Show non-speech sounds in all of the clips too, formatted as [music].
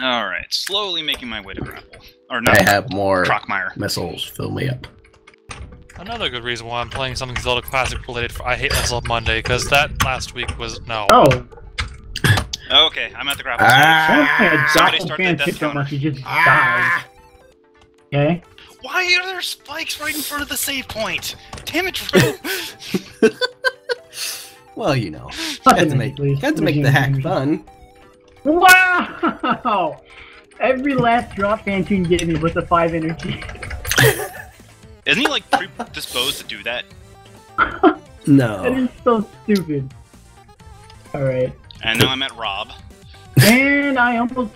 All right, slowly making my way to grapple. Or not. I have more Crocomire. missiles. Fill me up. Another good reason why I'm playing something Zelda Classic related for I Hate Myself Monday, because that last week was no. Oh, Okay, I'm at the grapple. Ah. stage. I don't Somebody start fan the death picked counter. he just died. Ah! Okay. Why are there spikes right in front of the save point? Damn it, Drew! [laughs] Well, you know, Not had to make please. had to make the hack fun. Wow! Every last drop Phantoon gave me was a 5 energy. [laughs] Isn't he like predisposed to do that? That [laughs] No. That is so stupid. Alright. And now I'm at Rob. And I almost.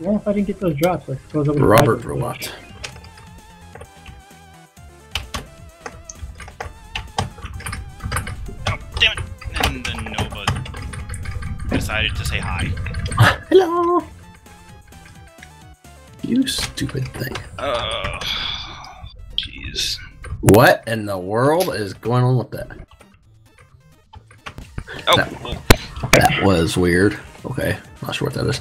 Well, if I didn't get those drops, I suppose I would Robert Robot. Oh, damn it! And then Nova decided to say hi. Hello. You stupid thing. Uh, jeez. What in the world is going on with that? Oh, That- well, That was weird. Okay, not sure what that is.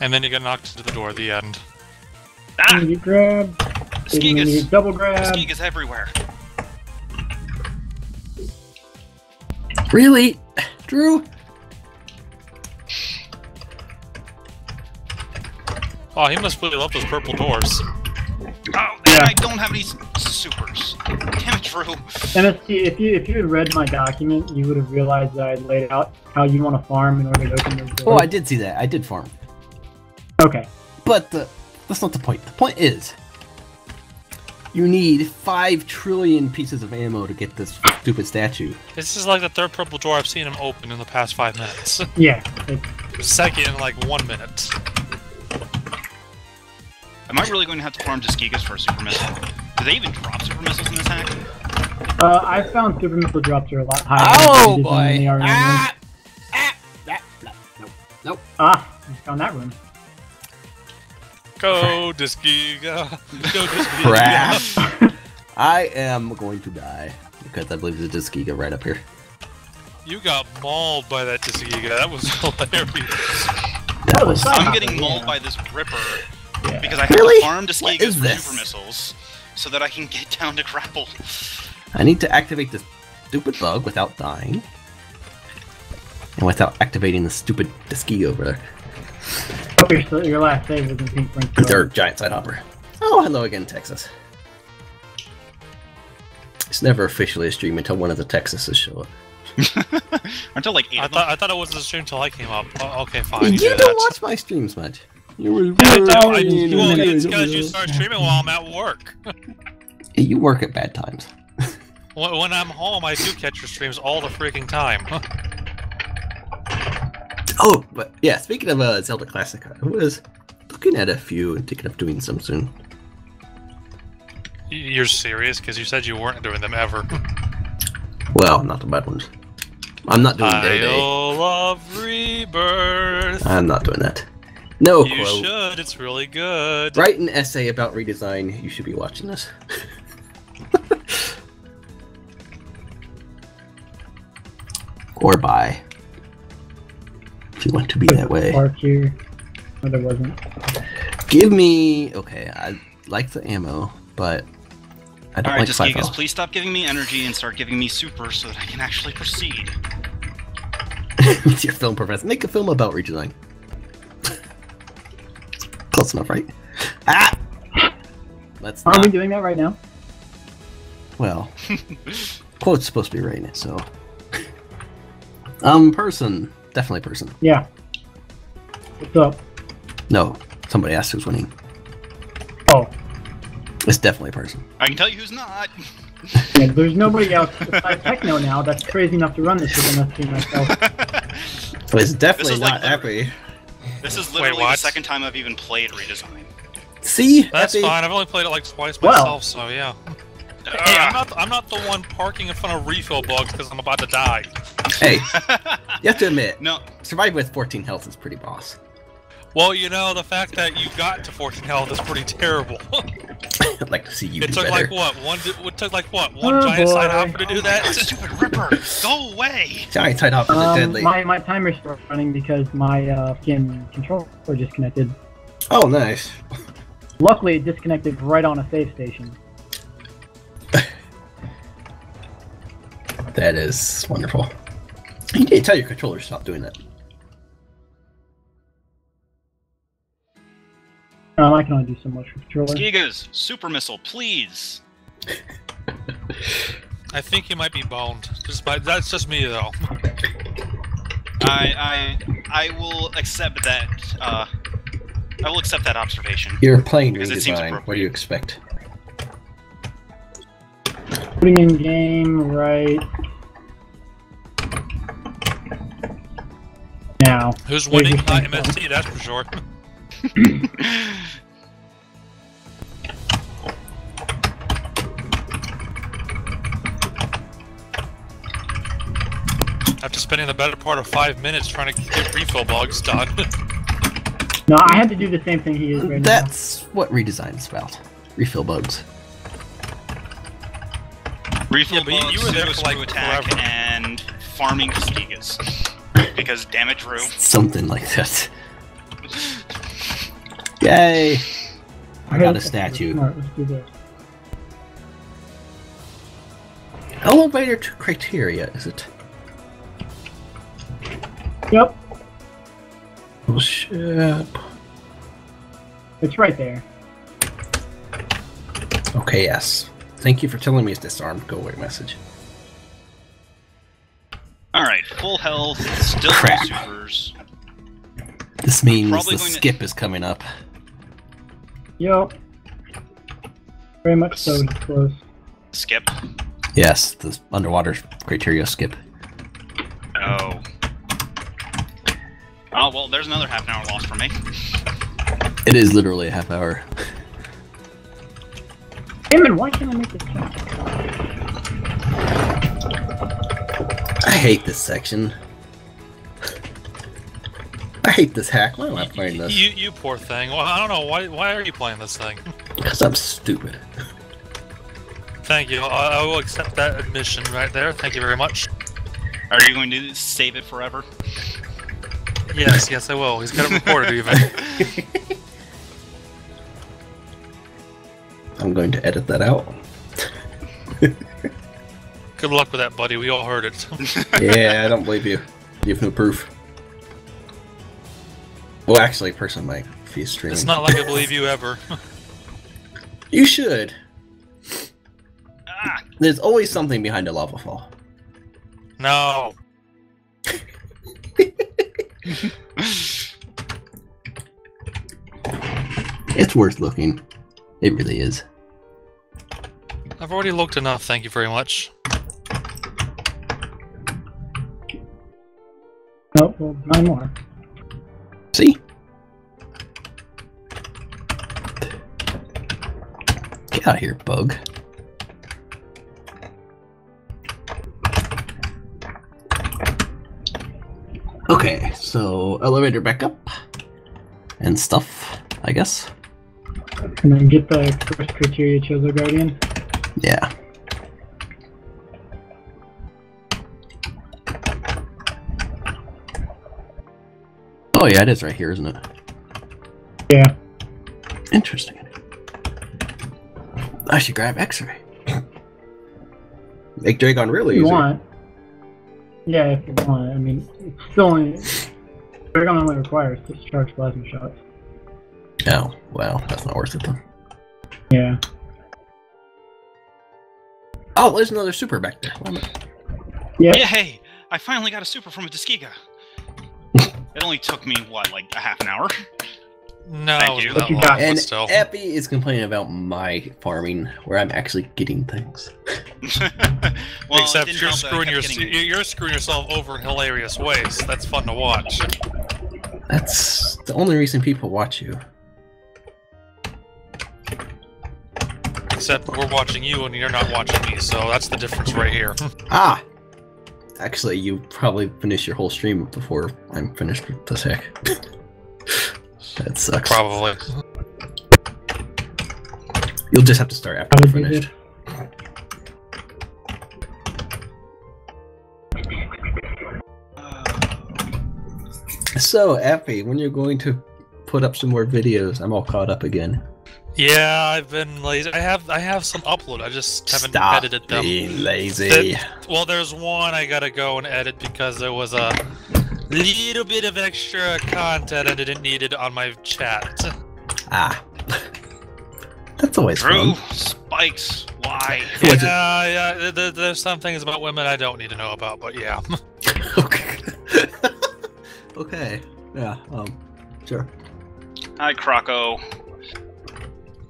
And then you get knocked to the door at the end. ah! You grab. Didn't mean to Skigas! get double grab. Skigas everywhere. Really, Drew? Oh, he must really love those purple doors. Oh, Yeah. I don't have any supers. Damn it, Drew. MST, if you if you had read my document, you would have realized that I laid out how you want to farm in order to open those doors. Oh, I did see that. I did farm, Okay. but the, that's not the point. The point is, you need five trillion pieces of ammo to get this stupid statue. This is like the third purple door I've seen him open in the past five minutes. [laughs] Yeah. Second in like one minute. Am I really going to have to farm to Skigas for a super missile? Do they even drop super missiles in this hack? uh, I found super missile drops are a lot higher. Oh in design than they boy! are in Ah! Ah! Ah! No! Nope! Nope! Ah, I found that room. Go Desgeega. Go Desgeega. Crap! [laughs] I am going to die because I believe there's a Giga right up here. You got mauled by that Desgeega. That was [laughs] hilarious. That was I'm getting yeah. mauled by this Ripper Yeah. because I have Really? to farm to What Skigas for super missiles so that I can get [laughs] down to grapple. I need to activate this stupid bug without dying. And without activating the stupid ski over there. Hope your, still- your last save was in Pink Blink. Or giant side hopper. Oh, hello again, Texas. It's never officially a stream until one of the Texases show up. [laughs] Until like eight I thought I thought it was a stream until I came up. Oh, okay, fine. You do don't that. watch my streams much. You were [laughs] I do. I, you well, know, it's because you start streaming while I'm at work. [laughs] You work at bad times. when, when I'm home, I do catch your streams all the freaking time. Oh, but yeah, speaking of uh, Zelda Classic, I was looking at a few and thinking of doing some soon. You're serious? Because you said you weren't doing them ever. Well, not the bad ones. I'm not doing Day Day. Rebirth. I'm not doing that. No you quote. should. It's really good. Write an essay about redesign. You should be watching this. [laughs] or buy. If you want to be that way. Park here. No, there wasn't. Give me. Okay, I like the ammo, but I don't Alright, like five Skigas, please stop giving me energy and start giving me super so that I can actually proceed. [laughs] It's your film professor. Make a film about redesign. [laughs] Close enough, right? Ah! Let's Aren't not. we doing that right now? Well, [laughs] quote's supposed to be right, so. Um, person. Definitely person. Yeah. What's up? No, somebody asked who's winning. Oh, It's definitely a person. I can tell you who's not. [laughs] yeah, there's nobody else besides Techno now that's crazy enough to run this with MST myself. But it's definitely is like not literally- Epi. This is literally the second time I've even played redesign. See? That's Epi? fine. I've only played it like twice Well. myself, so yeah. Ah. Hey, I'm not. I'm not the one parking in front of refill bugs because I'm about to die. Hey, [laughs] you have to admit, no, surviving with 14 health is pretty boss. Well, you know, the fact that you got to 14 health is pretty terrible. I'd [laughs] like to see you it do took better. like what? One it took like what? One Oh, giant side boy. hopper to do that? [laughs] Stupid Ripper, go away! Giant tight hoppers are Um, deadly. my, my timer's still running because my uh, fucking controller disconnected. Oh, nice. Luckily, it disconnected right on a save station. [laughs] That is wonderful. You need to tell your controller to stop doing that. Um, I can only do so much with controller. Gigas, super missile, please. [laughs] I think he might be boned. Just by that's just me though. I I I will accept that. Uh, I will accept that observation. You're playing Because it seems redesign. What do you expect? Putting in game right now. Who's winning? your [laughs] Not. MST, that's for sure. [laughs] After spending the better part of five minutes trying to get refill bugs done. [laughs] No, I had to do the same thing he is right That's what redesign is about. Refill bugs. Refill Yeah, but you- bugs, you were there pseudo for, like, attack, forever. and farming Gigas. Because damn it, Drew. Something like that. Yay! I got a statue. Smart, let's do this. Elevator to criteria, is it? Yep, Oh, shit. it's right there. Okay, yes. Thank you for telling me it's disarmed. Go away message. Alright, full health, still no supers. This means Probably the going to- skip is coming up. Yep. Very much so, close. Skip. Yes, the underwater criteria skip. Oh. Oh, well, there's another half an hour lost for me. It is literally a half hour. Damn it, why can't I make this jump? Hate this section. [laughs] I hate this hack. Why am I playing this? You, you poor thing. Well, I don't know why. Why are you playing this thing? Because I'm stupid. Thank you. I, I will accept that admission right there. Thank you very much. Are you going to save it forever? Yes, yes, I will. He's got it recorded even. [laughs] I'm going to edit that out. [laughs] Good luck with that, buddy. We all heard it. [laughs] yeah, I don't believe you. You have no proof. Well, actually, a person might he's streaming. it's not like I believe you [laughs] ever. You should. Ah! There's always something behind a lava fall. no. [laughs] It's worth looking. It really is. I've already looked enough. Thank you very much. Well, nine more. See? Get out of here, bug. Okay, so elevator back up and stuff, I guess. And then get the first criteria Chozo Guardian. Yeah. Oh yeah, it is right here, isn't it? Yeah. Interesting. I should grab X-ray. Make Dragon really If you easy. want. Yeah, if you want. I mean, it's still only. Dragon only requires discharge plasma shots. Oh, well, that's not worth it then. Yeah. Oh, there's another super back there. Why am I- Yep. Yay! I finally got a super from a Desgeega. It only took me, what, like a half an hour? No, Thank you. that What you long, got? And still. Epi is complaining about my farming, where I'm actually getting things. [laughs] well, Except you're help that I screwing your, getting- you're you're screwing yourself over in hilarious ways. That's fun to watch. That's the only reason people watch you. Except we're watching you and you're not watching me, so that's the difference right here. [laughs] Ah! Actually, you probably finish your whole stream before I'm finished with this hack. That sucks. Probably. You'll just have to start after How we're finished. So, Effie, when you're going to put up some more videos, I'm all caught up again. Yeah, I've been lazy. I have I have some upload. I just haven't Stop edited them. being lazy. That- Well, there's one I gotta go and edit because there was a little bit of extra content I didn't need it on my chat. Ah. That's always Drew, fun. spikes. Why? [laughs] Yeah, yeah. th- th- There's some things about women I don't need to know about, but yeah. [laughs] okay. [laughs] okay. Yeah, um, sure. Hi, Croco.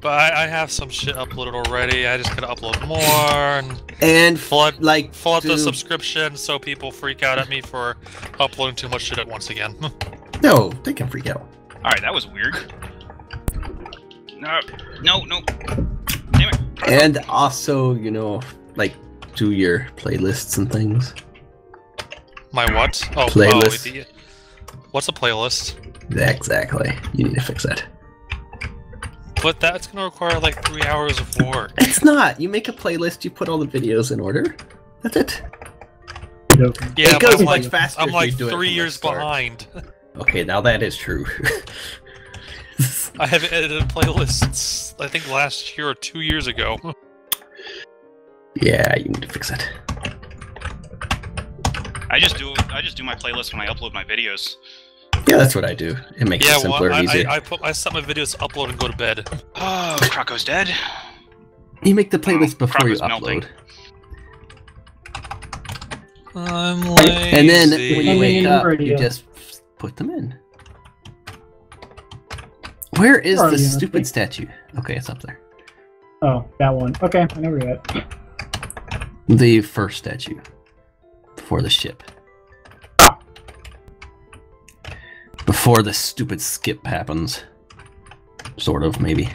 But I, I have some shit uploaded already. I just gotta upload more and And, flood like, fill up the subscription so people freak out at me for uploading too much shit at once again. [laughs] no, they can freak out. All right, that was weird. No, no, no. Damn it. And also, you know, like, do your playlists and things. My what? Oh, oh Playlist. oh what's a playlist? Exactly. You need to fix that. But that's gonna require like three hours of work. It's not. You make a playlist, you put all the videos in order. That's it. Joking. Yeah, it goes I'm much like, faster. I'm if like you do three from years behind. Okay, now that is true. [laughs] I haven't edited playlists. I think last year or two years ago. yeah, you need to fix it. I just do I just do my playlist when I upload my videos. Yeah, that's what I do. It makes yeah, it simpler well, I, and easier. I, I put I set my videos to upload and go to bed. [gasps] Oh, Croco's dead. You make the playlist Oh, before you Croco's melting. upload. I'm lazy. And then when you wake up, you just put them in. Where is Where the you, stupid statue? Okay, it's up there. Oh, that one. Okay, I know where you're at. The first statue. Before the ship. Before the stupid skip happens. Sort of, maybe.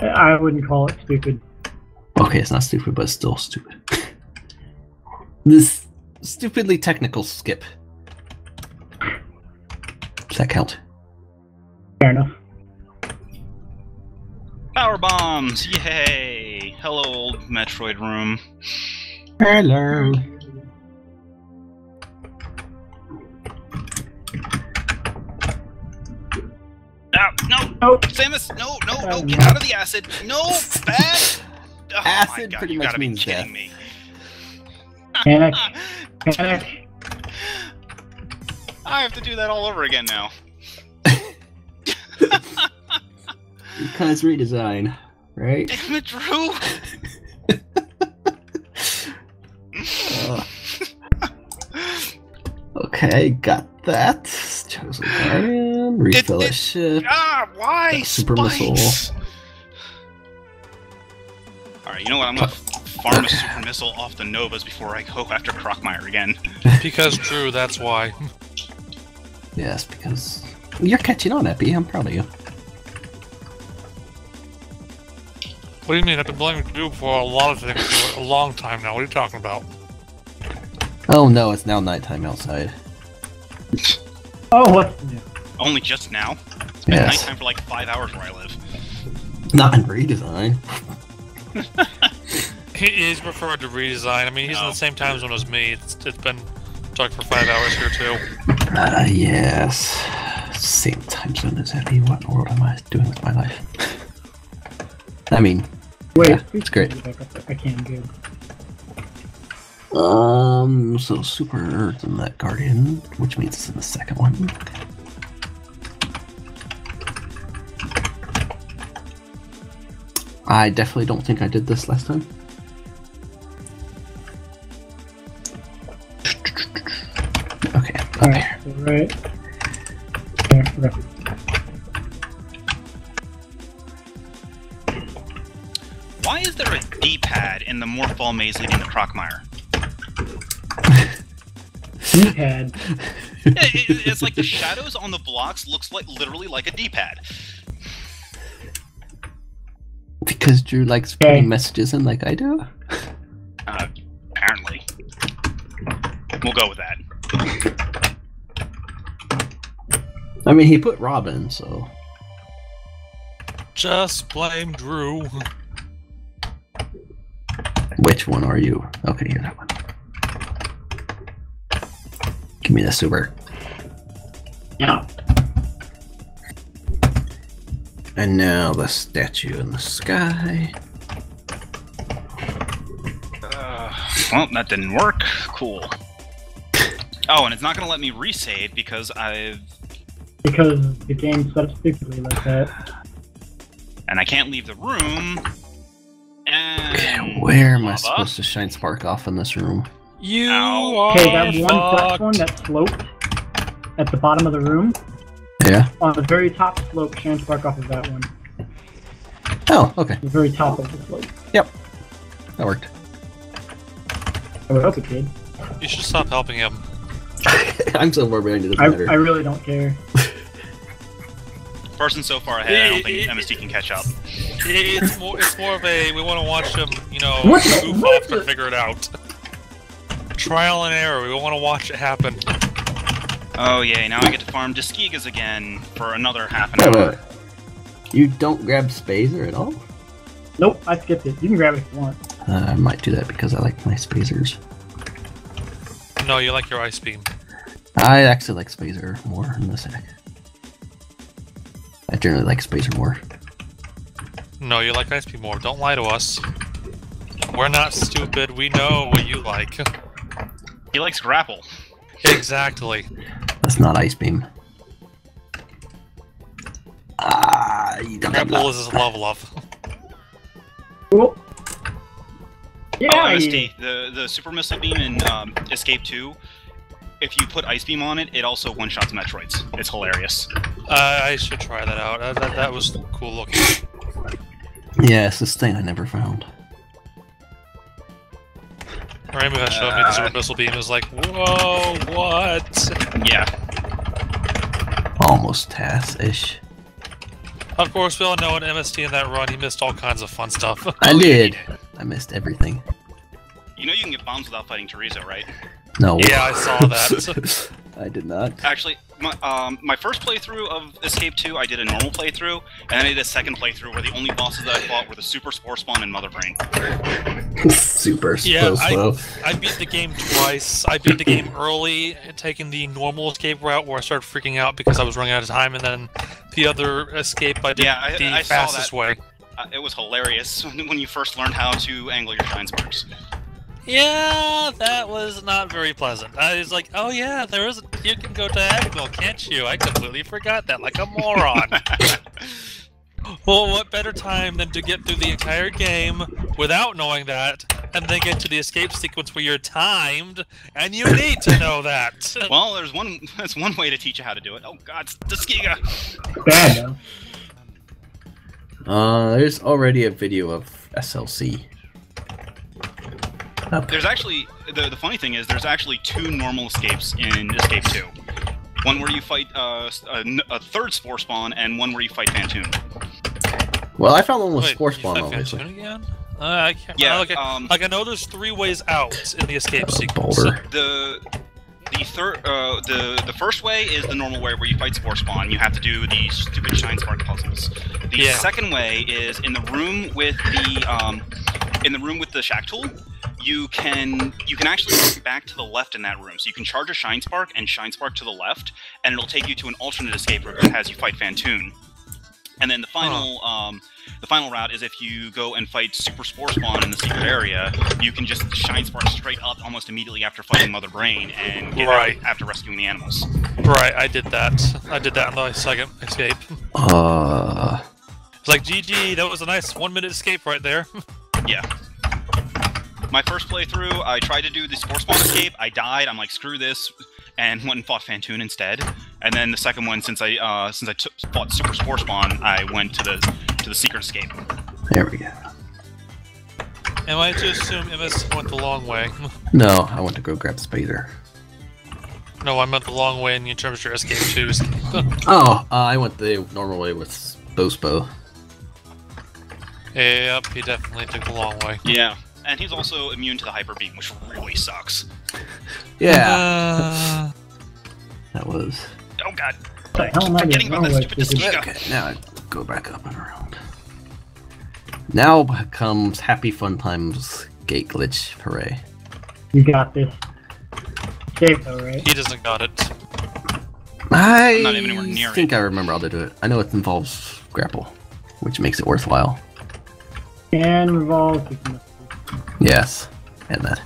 I I wouldn't call it stupid. Okay, it's not stupid, but it's still stupid. [laughs] this stupidly technical skip. Does that count? Fair enough. Power bombs! Yay! Hello, old Metroid room. Hello. No, Oh, Samus! No, no, no! Oh, Get out of the acid! No, bad! Oh Acid God, pretty you much gotta means kidding death. me. panic, [laughs] panic. I have to do that all over again now. Because redesign, right? Damn it, Drew! Uh, [laughs] [laughs] okay, got that. Chozo Guardian, refill it- a ship. ah, why? Super missile. Alright, you know what? I'm gonna farm a super missile off the Novas before I go after Crocomire again. [laughs] Because Drew, that's why. Yes, because you're catching on, Epi. I'm proud of you. What do you mean? I've been blaming Drew for a lot of things for a long time now. What are you talking about? Oh no, it's now nighttime outside. Oh, what? new? Only just now. It's been Yes. nighttime for like five hours where I live. Not in redesign. [laughs] He, is referred to redesign. I mean, he's in Oh. the same time zone as me. It's, it's been dark for five hours here too. Uh, yes. Same time zone as Epi. What in the world am I doing with my life? [laughs] I mean, Wait, Yeah, it's great. I can't good. um, so Super Earth and that Guardian, which means it's in the second one. I definitely don't think I did this last time. Okay, up Alright, here. right. There, okay. Why is there a D-pad in the Morphball maze leading to Crocomire? D-pad. It- it- it's like the shadows on the blocks looks like literally like a D-pad. Because Drew likes Okay. putting messages in like I do. Uh, apparently. We'll go with that. I mean, he put Robin, so Just blame Drew. which one are you? Okay, here that one. Give me the super. Yeah. And now the statue in the sky. Uh, well, that didn't work. Cool. Oh, and it's not gonna let me resave because I've Because the game set up stupidly like that. and I can't leave the room. And [sighs] Where am I supposed to shine spark off in this room? You Ow. are Okay, that one fucked. platform that sloped at the bottom of the room, Yeah. on the very top slope, shine spark off of that one. Oh, okay. The very top of the slope. Yep. That worked. I would hope it did. You should stop helping him. [laughs] I'm so far behind it doesn't I, matter. I really don't care. Person so far ahead, I don't think MST can catch up. It's more. It's more of a. We want to watch him. You know, What the- goof what off to the- figure it out. Trial and error. We want to watch it happen. Oh yay! Now I get to farm Desgeegas again for another half an Wait, hour. wait, wait. You don't grab Spazer at all? Nope, I skipped it. You can grab it if you want. Uh, I might do that because I like my Spazers. No, you like your ice beam. I actually like Spazer more in this deck. I generally like Spazer more. No, you like ice beam more. Don't lie to us. We're not stupid. We know what you like. [laughs] He likes grapple. exactly. That's not Ice Beam. Ah, you don't have Grapple that. is his love love. Cool. Yeah, oh, yeah. The the super missile beam in um, Escape 2. If you put ice beam on it, it also one shots Metroids. It's hilarious. Uh, I should try that out. Uh, that, that was cool looking. Yeah, it's this thing I never found. Rainbow has showed me the super missile uh, beam. Is like, whoa, what? Yeah. Almost TAS-ish. Of course, we all know in MST in that run, he missed all kinds of fun stuff. [laughs] I yeah, he did. did. I missed everything. You know you can get bombs without fighting Torizo, right? No. Yeah, I saw that. [laughs] I did not. Actually, my, um, my first playthrough of Escape 2, I did a normal playthrough, and then I did a second playthrough where the only bosses that I fought were the Super Spore Spawn and Mother Brain. [laughs] Super Yeah, slow, I- I beat the game twice. I beat the game early, taking the normal escape route where I started freaking out because I was running out of time, and then the other escape I did Yeah, I- the I saw fastest that. way. Uh, it was hilarious [laughs] when you first learned how to angle your shine sparks. Yeah, that was not very pleasant. I was like, oh yeah, there is. You can go to diagonal, can't you? I completely forgot that, like a moron. [laughs] well, what better time than to get through the entire game without knowing that, and then get to the escape sequence where you're timed, and you need to know that. [laughs] well, there's one. That's one way to teach you how to do it. Oh God, Tuskegee. Bad. Uh, there's already a video of SLC. Up. There's actually the the funny thing is there's actually two normal escapes in Escape 2. One where you fight uh, s- a, n- a third spore spawn, and one where you fight Phantoon. Well, I found one with Wait, Spore you Spawn, fight obviously. Again? Uh, I can't. Yeah, like, um, like I know there's three ways out in the escape Uh, sequence. Boulder. the the third uh, the the first way is the normal way where you fight spore spawn. You have to do the stupid shine spark puzzles. The Yeah. second way is in the room with the um, in the room with the shack tool. You can you can actually look back to the left in that room. So you can charge a shine spark and shine spark to the left, and it'll take you to an alternate escape route that has you fight Phantoon. And then the final um, the final route is if you go and fight Super Spore Spawn in the secret area, you can just shine spark straight up almost immediately after fighting Mother Brain and get Right. out after rescuing the animals. Right, I did that. I did that in the second escape. Uh, It's like, GG, that was a nice one minute escape right there. [laughs] Yeah. My first playthrough, I tried to do the Spore Spawn escape. I died. I'm like, screw this, and went and fought Phantoon instead. And then the second one, since I uh, since I fought Super Spore Spawn, I went to the to the secret escape. there we go. Am I to assume MS went the long way? [laughs] No, I want to go grab Spazer. no, I meant the long way in terms of your escape too. [laughs] Oh, uh, I went the normal way with Bospo. Yep, he definitely took the long way. Yeah. And he's also immune to the hyper beam, which really sucks. Yeah, Uh, that was. Oh god. the hell am I Forgetting doing about that stupid this? Okay, now I go back up and around. Now comes Happy Fun Times Gate Glitch Hooray. You got this. Safe though, right? He doesn't got it. I not even near think I remember how to do it. I know it involves grapple, which makes it worthwhile. And revolve. Yes, and that.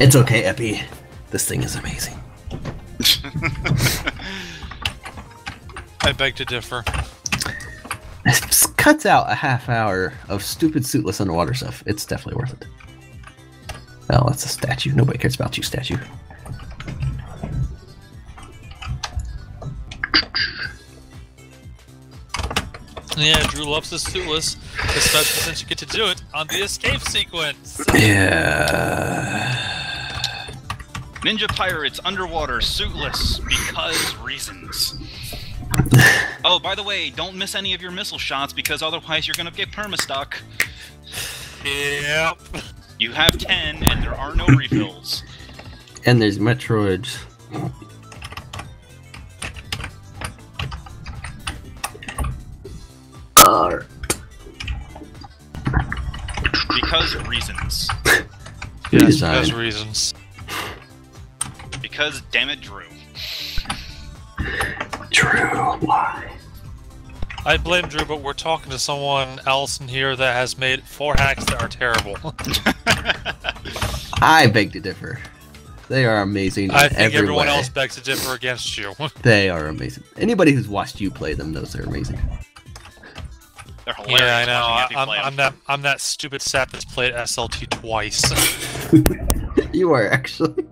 It's okay, Epi. This thing is amazing. [laughs] I beg to differ. It cuts out a half hour of stupid suitless underwater stuff. It's definitely worth it. Oh, that's a statue. Nobody cares about you, statue. Yeah, Drew loves his suitless, especially since you get to do it on the escape sequence. Yeah. Ninja pirates underwater, suitless, because reasons. [laughs] Oh, by the way, don't miss any of your missile shots because otherwise you're gonna get permastuck. Yep. You have 10 and there are no [laughs] refills. And there's Metroids. Because reasons. [laughs] Yes, Redesign. those reasons. Because damn it, Drew. True. Why? I blame Drew, but we're talking to someone else in here that has made four hacks that are terrible. [laughs] I beg to differ. They are amazing. I in think every everyone way. else begs to differ against you. [laughs] They are amazing. Anybody who's watched you play them knows they're amazing. They're hilarious. yeah, I know. watching I, Epi I'm. I'm that I'm that stupid sap that's played SLT twice. [laughs] you are actually.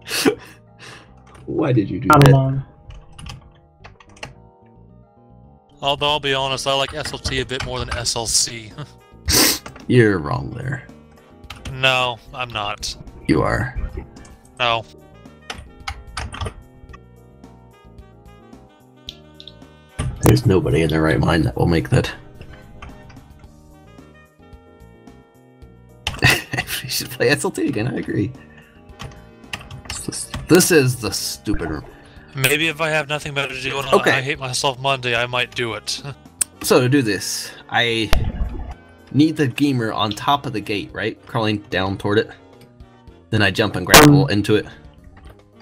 [laughs] Why did you do Not that? alone. Although I'll be honest, I like SLT a bit more than SLC. [laughs] You're wrong there. no, I'm not. You are. No. There's nobody in their right mind that will make that. Should play SLT again. I agree. This, this is the stupid. room. Maybe if I have nothing better to do on Okay. I Hate Myself Monday, I might do it. [laughs] So to do this, I need the Geemer on top of the gate, right? Crawling down toward it. Then I jump and grapple um, into it.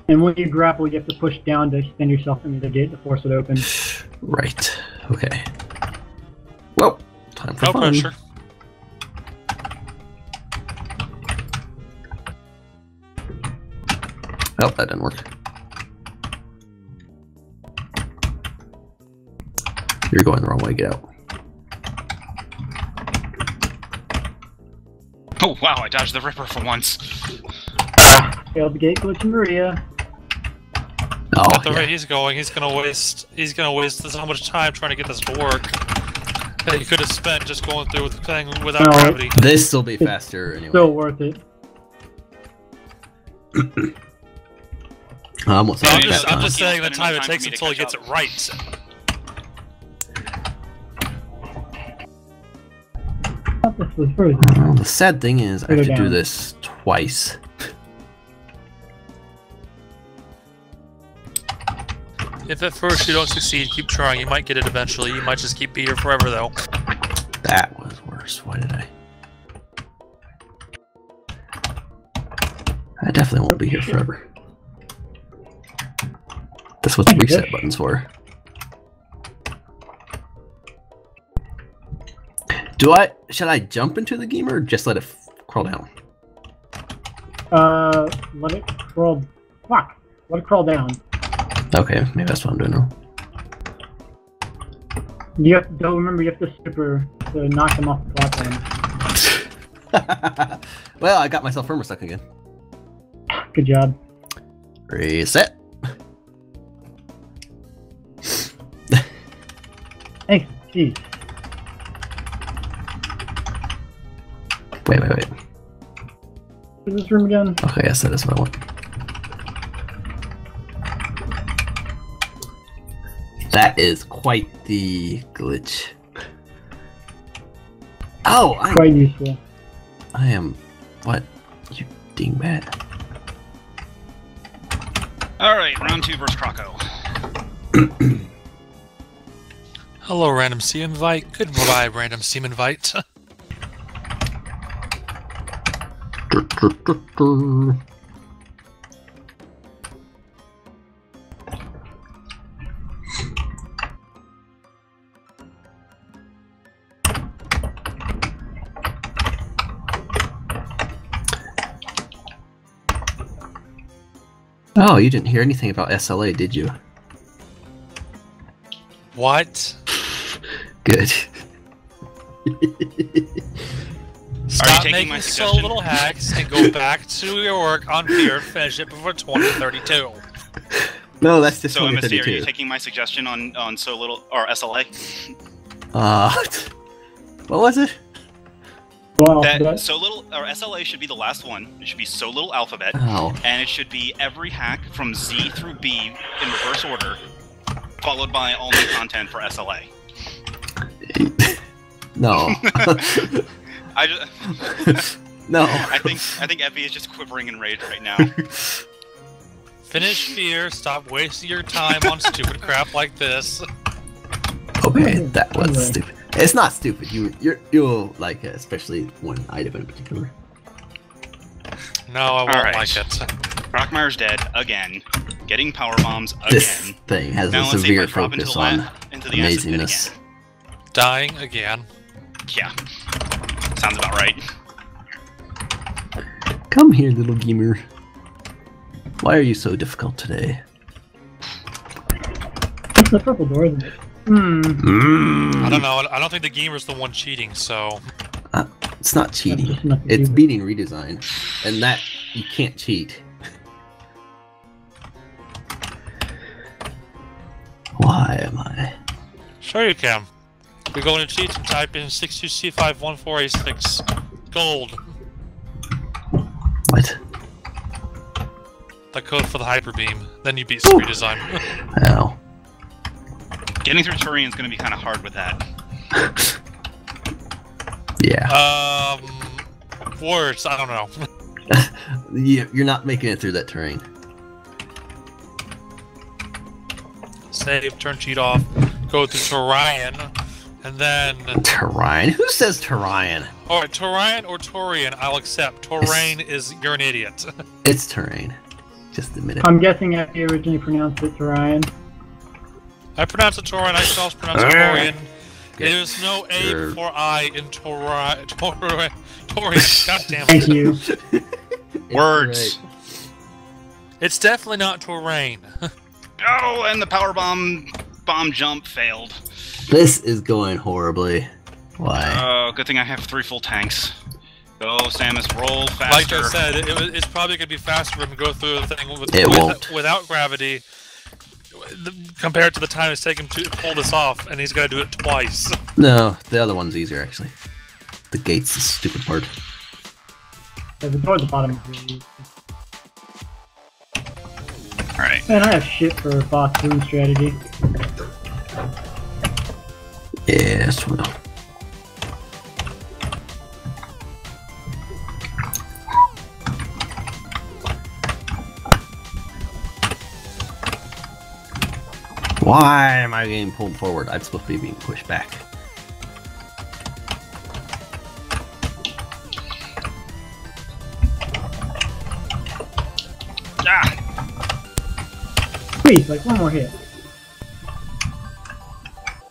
And when you grapple, you have to push down to extend yourself into the gate to force it open. [sighs] Right. Okay. Well, time for No fun. pressure. Oh, that didn't work. You're going the wrong way. Get out. Oh wow, I dodged the Ripper for once. Failed the gate glitch Maria. Oh, At the yeah. rate he's going, he's gonna waste. He's gonna waste so much time trying to get this to work that he could have spent just going through with the thing without No. gravity. This will be faster anyway. Still worth it. I almost No, had I'm just, I'm just saying the spending time it takes for me to until he catch gets it right. I thought this was frozen. Well, the sad thing is, I have it to do this twice. If at first you don't succeed, keep trying. You might get it eventually. You might just keep be here forever, though. That was worse. Why did I? I definitely won't be here forever. That's what the reset button's for. Do I? Should I jump into the game or just let it f- crawl down? Uh, let it crawl. Fuck. Let it crawl down. Okay, maybe that's what I'm doing now. You have, don't remember you have to super to knock them off the platform. [laughs] well, I got myself firmer stuck again. Good job. Reset. Thanks. Jeez. Wait, wait, wait. Is this room again? Okay, yes, that is what I want. That is quite the glitch. Oh, I, Quite useful. I am. What? You dingbat. All right, round two versus Croco. [clears throat] Hello, random Steam invite. Goodbye, random Steam invite. [laughs] Oh, you didn't hear anything about SLA, did you? what? Good. Stop taking making my so little hacks and go back to your work on Fear. Finish it before 2032. no, that's just So, MST, are you taking my suggestion on on so little or SLA? [laughs] Uh, what was it? Well, That that, so little or SLA should be the last one. It should be so little alphabet, Oh, and it should be every hack from Z through B in reverse order, followed by all new content for SLA. No. [laughs] I just, no. I think I think Epi is just quivering in rage right now. [laughs] Finish Fear. Stop wasting your time on stupid crap like this. Okay, that was Anyway. stupid. It's not stupid. You, you're, you'll like it, especially one item in particular. No, I won't Alright. like it. Rockmeyer's dead again, getting power bombs again. This thing has Now a let's see if I severe focus on into the amazingness. again. Dying again. Yeah, sounds about right. Come here, little Geemer. Why are you so difficult today? that's the purple door, isn't it? Hmm. Mm. I don't know. I don't think the Geemer's the one cheating. So It's not cheating. just It's do. beating redesign, and that you can't cheat. Why am I? sure you can. You're going to cheat and type in 62C51486 gold. What? The code for the hyper beam. Then you beat redesign. [laughs] Ow. Getting through Tourian is going to be kind of hard with that. [laughs] Yeah. um, words. I don't know. [laughs] You- You're not making it through that terrain. Save, turn cheat off, go through Tourian, and then Terrain? Who says terrain? All oh, right, Torian or Torian. I'll accept. Torian is you're an idiot. [laughs] It's terrain. Just admit it. I'm guessing I originally pronounced it to Ryan. I pronounce it Torian. I also pronounce it ah. Torian. There's no A Sure. before I in Tori- Tori- Torian. God damn it. Thank it. you. [laughs] Words. great. It's definitely not Torian. [laughs] Oh, and the power bomb bomb jump failed. This is going horribly. Why? Oh, good thing I have three full tanks. Go, Samus, roll faster. Like. I said, it, was- it's probably going to be faster for him to go through the thing with, It with- won't. without gravity compared to the time it's taken to pull this off, and he's got to do it twice. No, the other one's easier actually. The gate's the stupid part. Yeah, the door at the bottom is really. All right. Man, I have shit for a Botwoon strategy. Yes, well. Why am I getting pulled forward? I'm supposed to be being pushed back. Ah, Please, like one more hit.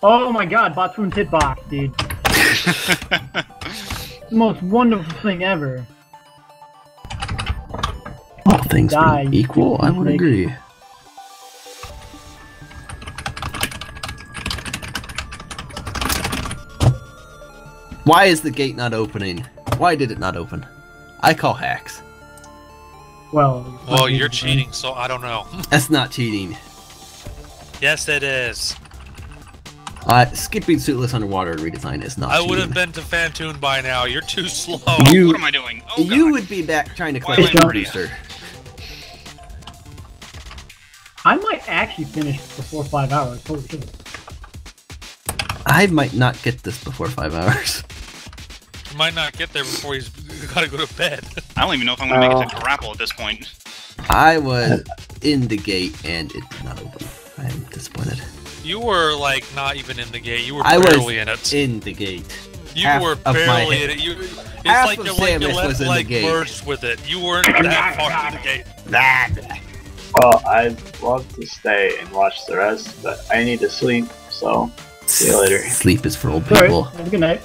Oh my god, Botwoon's hitbox, dude. the [laughs] most wonderful thing ever. All things Die, being equal, I would agree. Why is the gate not opening? Why did it not open? I call hacks. Well, Well, you're cheating, so I don't know. [laughs] That's not cheating. yes, it is. Uh, skipping suitless underwater redesign is not I would have been to Phantoon by now. You're too slow. [laughs] You- what am I doing? Oh, you God. would be back trying to Why collect am I the already- booster. I might actually finish before five hours. Holy shit. I might not get this before five hours. [laughs] You might not get there before he's got to go to bed. [laughs] I don't even know if I'm going to make it to grapple at this point. I was in the gate and it did not open. I am disappointed. You were like not even in the gate. You were I was barely in it. In the gate. You half were of my barely head- in it. You, it's half like of your like, your Samus left was in the leg gate. merged with it. You weren't that far in the gate. Well, I'd love to stay and watch the rest, but I need to sleep, so see you later. Sleep is for old Sorry. people. Have a good night.